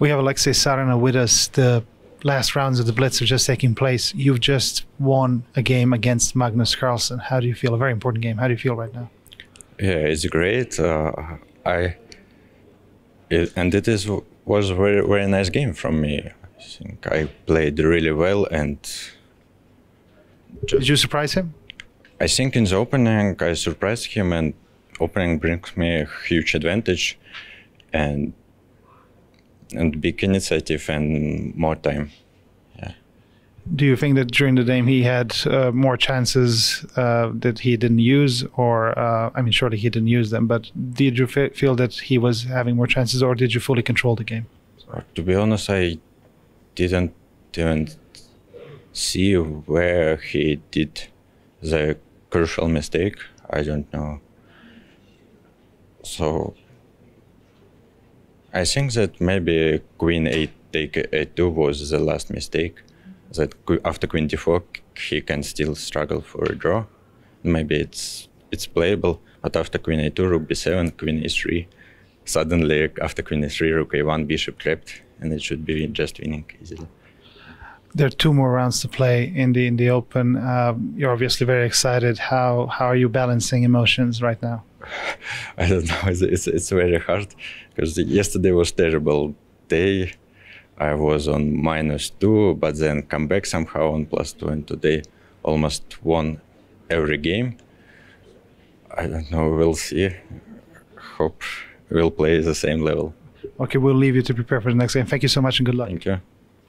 We have Alexey Sarana with us. The last rounds of the Blitz are just taking place. You've just won a game against Magnus Carlsen. How do you feel? A very important game. How do you feel right now? Yeah, it's great. Uh, I it, and it is was a very very nice game from me. I think I played really well and. Did you surprise him? I think in the opening I surprised him, and opening brings me a huge advantage, and and big initiative and more time. Yeah. Do you think that during the game he had uh, more chances uh, that he didn't use, or uh, I mean, surely he didn't use them, but did you fe- feel that he was having more chances, or did you fully control the game? To be honest, I didn't even see where he did the crucial mistake. I don't know. So I think that maybe Queen 8 take A2 was the last mistake. That after Queen D4 he can still struggle for a draw. Maybe it's it's playable, but after Queen A2, Rook B7, Queen A3, suddenly after Queen A3, Rook A1, Bishop trapped, and it should be just winning easily. There are two more rounds to play in the in the Open. Um, you're obviously very excited. How how are you balancing emotions right now? I don't know. It's, it's, it's very hard because yesterday was terrible day. I was on minus two, but then come back somehow on plus two, and today almost won every game. I don't know. We'll see. Hope we'll play the same level. Okay, we'll leave you to prepare for the next game. Thank you so much and good luck. Thank you.